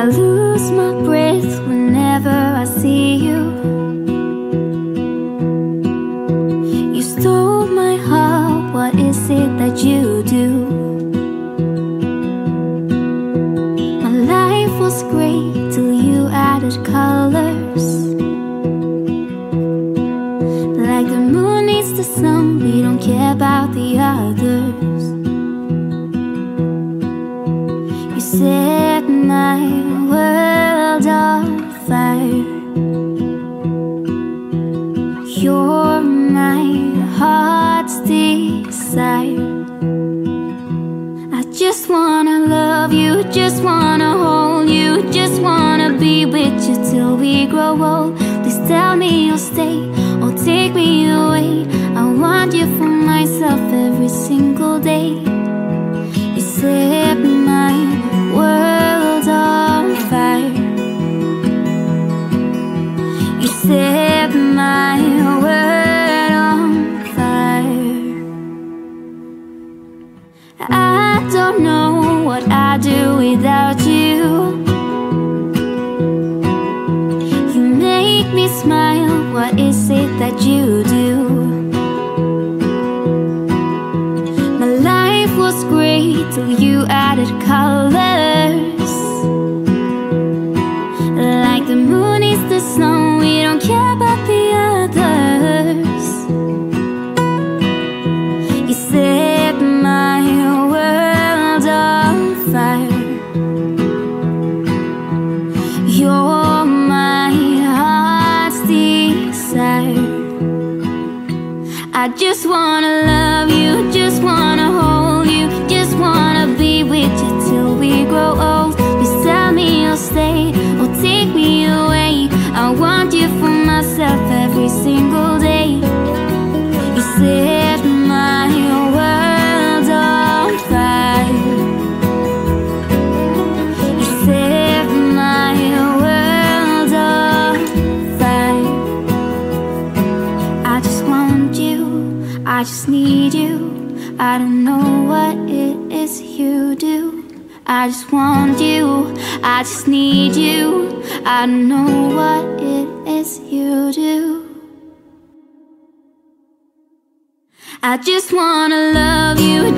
I lose my breath whenever I see you. You stole my heart, what is it that you do? My life was great till you added colors. Like the moon needs the sun, we don't care about the others. You said my heart's desire. I just wanna love you, just wanna hold you, just wanna be with you till we grow old. Please tell me you'll stay without you. You make me smile. What is it that you do? My life was great till you added colors. Like the moon is the snow, we don't care about the others. You set I just wanna love you, just wanna I just need you. I don't know what it is you do. I just want you, I just need you. I don't know what it is you do. I just wanna love you,